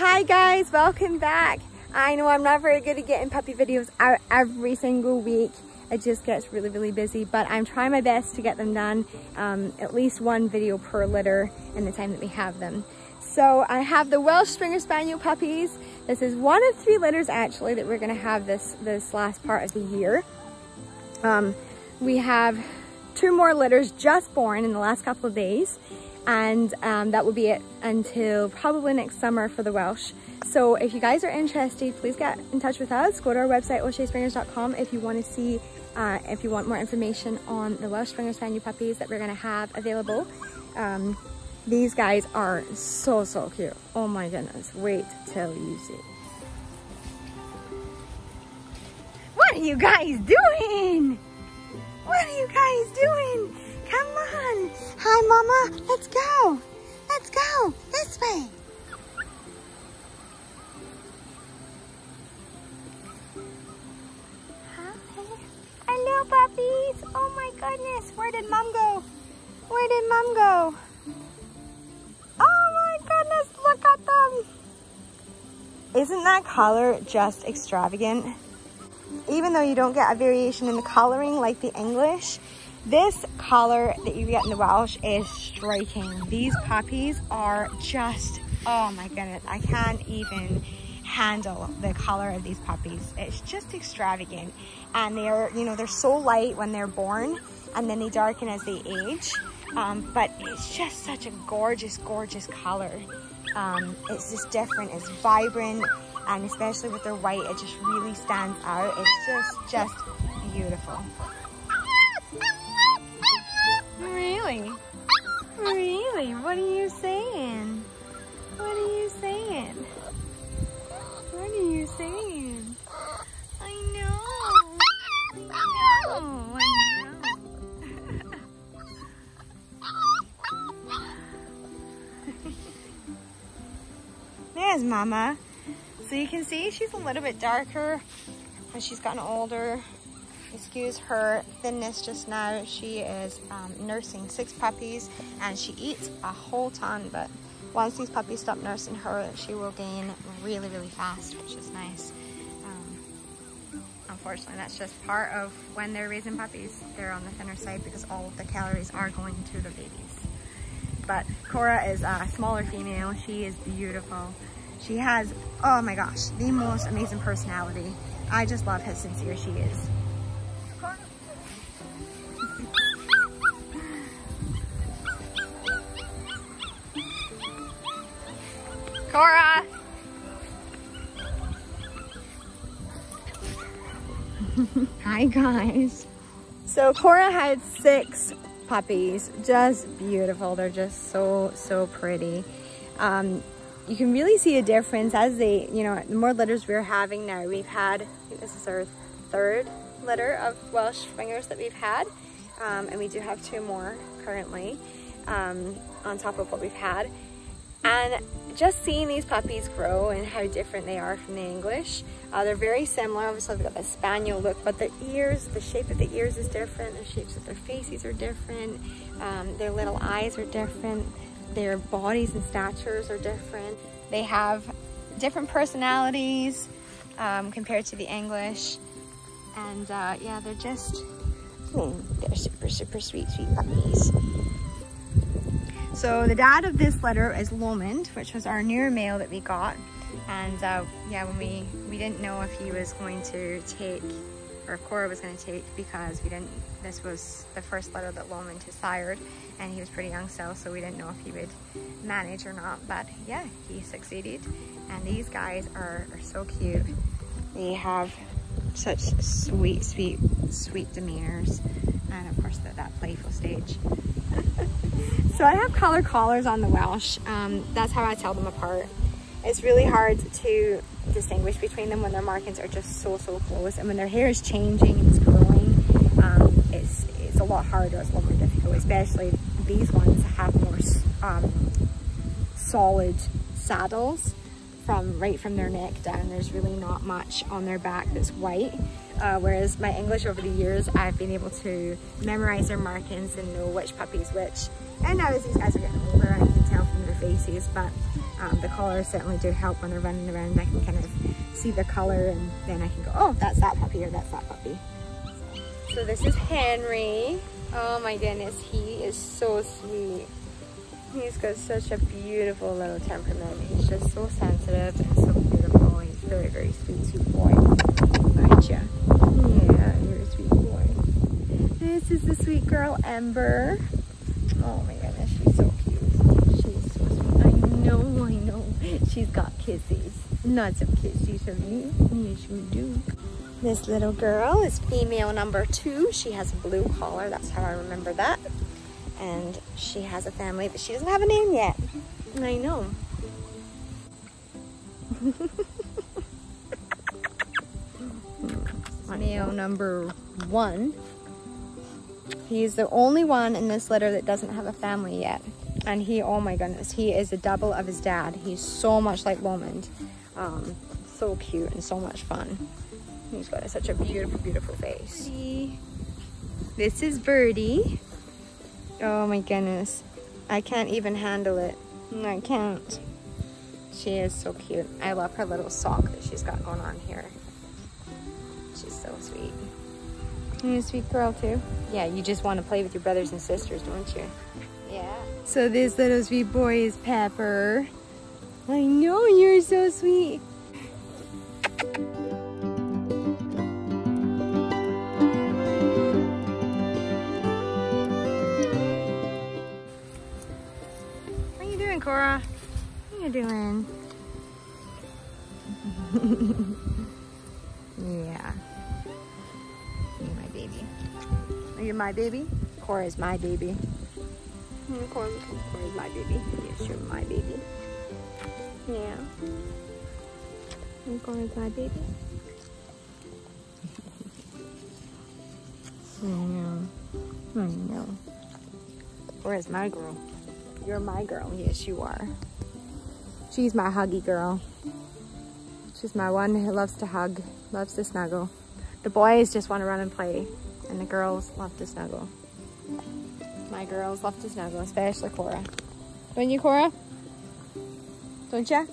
hi guys, welcome back. I know I'm not very good at getting puppy videos out every single week. It just gets really, really busy, but I'm trying my best to get them done, um, at least one video per litter in the time that we have them. So I have the Welsh Springer Spaniel puppies. This is one of three litters actually that we're gonna have this, this last part of the year. Um, we have two more litters just born in the last couple of days and um, that will be it until probably next summer for the Welsh. So if you guys are interested, please get in touch with us. Go to our website, o'sheaspringers.com if you want to see, uh, if you want more information on the Welsh Springer Spaniel puppies that we're going to have available. Um, these guys are so, so cute. Oh my goodness. Wait till you see. What are you guys doing? Hi, Mama. Let's go. Let's go. This way. Hi. Hello, puppies. Oh my goodness. Where did Mom go? Where did Mom go? Oh my goodness. Look at them. Isn't that color just extravagant? Even though you don't get a variation in the coloring like the English, this color that you get in the Welsh is striking. These puppies are just, oh my goodness, I can't even handle the color of these puppies. It's just extravagant. And they're, you know, they're so light when they're born and then they darken as they age. Um, but it's just such a gorgeous, gorgeous color. Um, it's just different, it's vibrant, and especially with their white, it just really stands out. It's just, just beautiful. Really? What are you saying? What are you saying? What are you saying? I know. I know. I know. There's Mama. So you can see she's a little bit darker as she's gotten older excuse her thinness just now. She is um, nursing six puppies and she eats a whole ton, but once these puppies stop nursing her, she will gain really, really fast, which is nice. Um, unfortunately, that's just part of when they're raising puppies. They're on the thinner side because all of the calories are going to the babies. But Cora is a smaller female. She is beautiful. She has, oh my gosh, the most amazing personality. I just love how sincere she is. Cora! Hi guys. So Cora had six puppies, just beautiful. They're just so, so pretty. Um, you can really see a difference as they, you know, the more litters we're having now. We've had, this is our third litter of Welsh Springers that we've had. Um, and we do have two more currently um, on top of what we've had. And just seeing these puppies grow and how different they are from the English. Uh, they're very similar, obviously they've got the spaniel look, but their ears, the shape of the ears is different, the shapes of their faces are different, um, their little eyes are different, their bodies and statures are different. They have different personalities um, compared to the English. And uh, yeah, they're just, they're super, super sweet, sweet puppies. So the dad of this letter is Lomond, which was our newer male that we got. And uh, yeah, when we, we didn't know if he was going to take, or if Cora was going to take because we didn't, this was the first letter that Lomond has sired and he was pretty young still, so we didn't know if he would manage or not. But yeah, he succeeded. And these guys are, are so cute. They have such sweet, sweet, sweet demeanors. And of course, that, that playful stage. so I have color collars on the Welsh. Um, that's how I tell them apart. It's really hard to distinguish between them when their markings are just so, so close. And when their hair is changing and it's growing, um, it's, it's a lot harder, it's a lot more difficult, especially these ones have more um, solid saddles from right from their neck down. There's really not much on their back that's white. Uh, whereas my English over the years, I've been able to memorize their markings and know which puppy's which. And now as these guys are getting older, I can tell from their faces, but Um, the collars certainly do help when they're running around. I can kind of see the color and then I can go, oh, that's that puppy or that's that puppy. So this is Henry. Oh my goodness, he is so sweet. He's got such a beautiful little temperament. He's just so sensitive and so beautiful. He's very, very sweet, sweet boy. You? Yeah, you're a sweet boy. This is the sweet girl, Ember. Oh my goodness, she's so cute. She's so sweet. I know, I know. She's got kisses. Lots of kisses from me. Yes, we do. This little girl is female number two. She has a blue collar. That's how I remember that. And she has a family, but she doesn't have a name yet. I know. male number one. He's the only one in this litter that doesn't have a family yet. And he, oh my goodness, he is a double of his dad. He's so much like Lomond. Um, so cute and so much fun. He's got such a beautiful, beautiful face. This is Birdie. Oh my goodness. I can't even handle it. I can't. She is so cute. I love her little sock that she's got going on here. She's so sweet. You're a sweet girl too. Yeah, you just want to play with your brothers and sisters, don't you? Yeah. So this little sweet boy is Pepper. I know, you're so sweet. yeah. You're my baby. Are you my baby? Cora is my baby. Hmm, Cora, Cora is my baby. Yes, you're my baby. Yeah. Hmm, and Cora's my baby. I know. I know. Cora's my girl. You're my girl. Yes, you are. She's my huggy girl. She's my one who loves to hug, loves to snuggle. The boys just want to run and play, and the girls love to snuggle. My girls love to snuggle, especially Cora. Don't you, Cora? Don't ya?